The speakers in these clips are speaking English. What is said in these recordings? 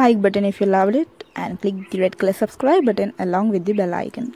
like button if you loved it and click the red color subscribe button along with the bell icon.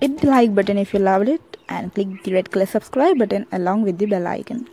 The like button if you loved it and click the red color subscribe button along with the bell icon.